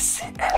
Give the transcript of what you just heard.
Yes.